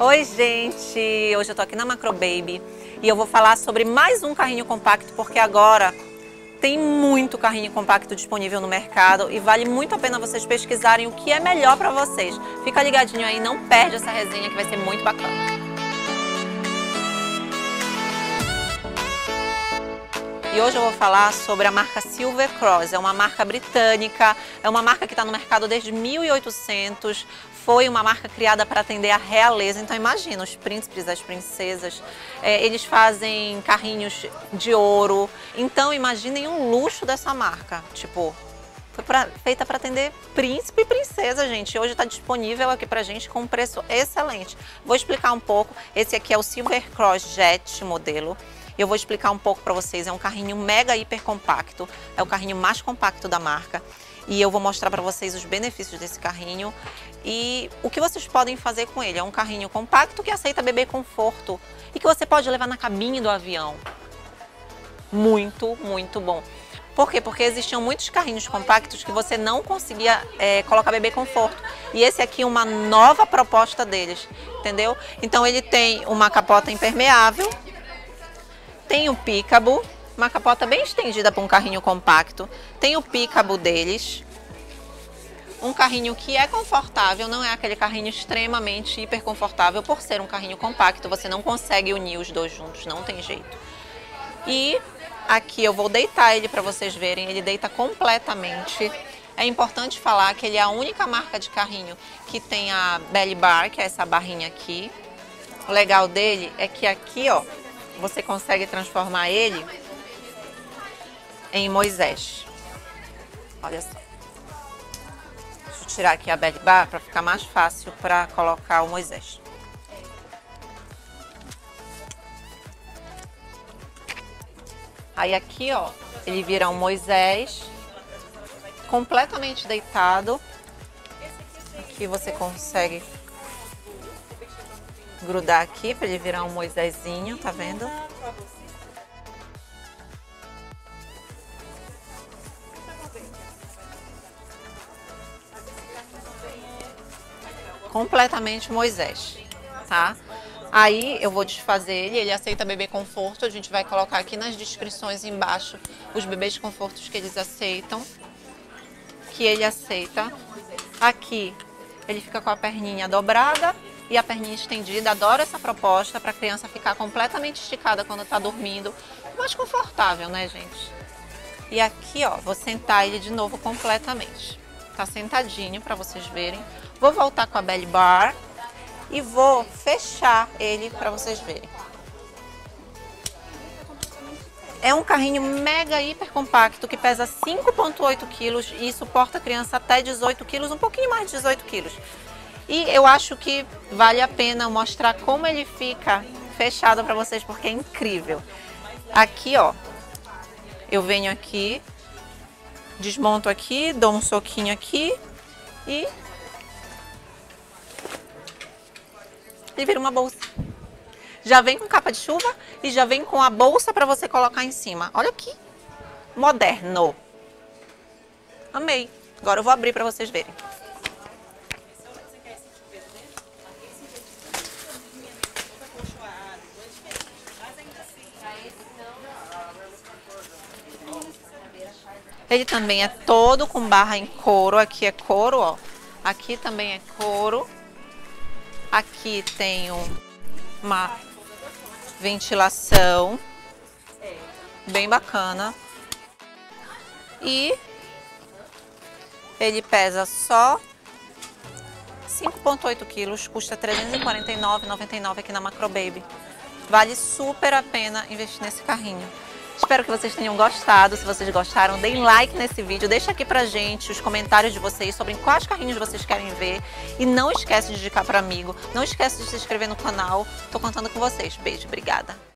Oi, gente! Hoje eu tô aqui na Macro Baby e eu vou falar sobre mais um carrinho compacto porque agora tem muito carrinho compacto disponível no mercado e vale muito a pena vocês pesquisarem o que é melhor para vocês. Fica ligadinho aí, não perde essa resenha que vai ser muito bacana. E hoje eu vou falar sobre a marca Silver Cross. É uma marca britânica, é uma marca que está no mercado desde 1800. Foi uma marca criada para atender a realeza. Então imagina, os príncipes, as princesas, é, eles fazem carrinhos de ouro. Então imaginem o luxo dessa marca. Tipo, foi pra, feita para atender príncipe e princesa, gente. Hoje está disponível aqui para gente com um preço excelente. Vou explicar um pouco. Esse aqui é o Silver Cross Jet modelo. Eu vou explicar um pouco para vocês. É um carrinho mega hiper compacto, é o carrinho mais compacto da marca. E eu vou mostrar para vocês os benefícios desse carrinho e o que vocês podem fazer com ele. É um carrinho compacto que aceita bebê conforto e que você pode levar na cabine do avião. Muito, muito bom. Por quê? Porque existiam muitos carrinhos compactos que você não conseguia é, colocar bebê conforto. E esse aqui é uma nova proposta deles, entendeu? Então ele tem uma capota impermeável, tem o pícabo, uma capota bem estendida para um carrinho compacto. Tem o pícabo deles. Um carrinho que é confortável, não é aquele carrinho extremamente hiper confortável. Por ser um carrinho compacto, você não consegue unir os dois juntos, não tem jeito. E aqui eu vou deitar ele para vocês verem, ele deita completamente. É importante falar que ele é a única marca de carrinho que tem a belly bar, que é essa barrinha aqui. O legal dele é que aqui, ó, você consegue transformar ele em Moisés. Olha só. Deixa eu tirar aqui a belly bar para ficar mais fácil para colocar o Moisés. Aí aqui, ó, ele vira um Moisés completamente deitado. Aqui você consegue grudar aqui para ele virar um Moisésinho, tá vendo? Completamente Moisés, tá? Aí eu vou desfazer ele, ele aceita bebê conforto, a gente vai colocar aqui nas descrições embaixo os bebês confortos que eles aceitam, que ele aceita. Aqui ele fica com a perninha dobrada, e a perninha estendida. Adoro essa proposta para a criança ficar completamente esticada quando está dormindo. Mais confortável, né, gente? E aqui, ó, vou sentar ele de novo completamente. Tá sentadinho para vocês verem. Vou voltar com a belly bar e vou fechar ele para vocês verem. É um carrinho mega hiper compacto que pesa 5,8 quilos e suporta criança até 18 quilos, um pouquinho mais de 18 quilos. E eu acho que vale a pena mostrar como ele fica fechado para vocês, porque é incrível. Aqui, ó, eu venho aqui, desmonto aqui, dou um soquinho aqui e ele vira uma bolsa. Já vem com capa de chuva e já vem com a bolsa para você colocar em cima. Olha aqui, moderno. Amei. Agora eu vou abrir para vocês verem. Ele também é todo com barra em couro. Aqui é couro, ó. Aqui também é couro. Aqui tem uma ventilação. Bem bacana. E ele pesa só 5,8 quilos, custa R$ 349,99 aqui na Macro Baby. Vale super a pena investir nesse carrinho. Espero que vocês tenham gostado. Se vocês gostaram, deem like nesse vídeo. Deixa aqui pra gente os comentários de vocês sobre quais carrinhos vocês querem ver. E não esquece de indicar para amigo. Não esquece de se inscrever no canal. Tô contando com vocês. Beijo, obrigada.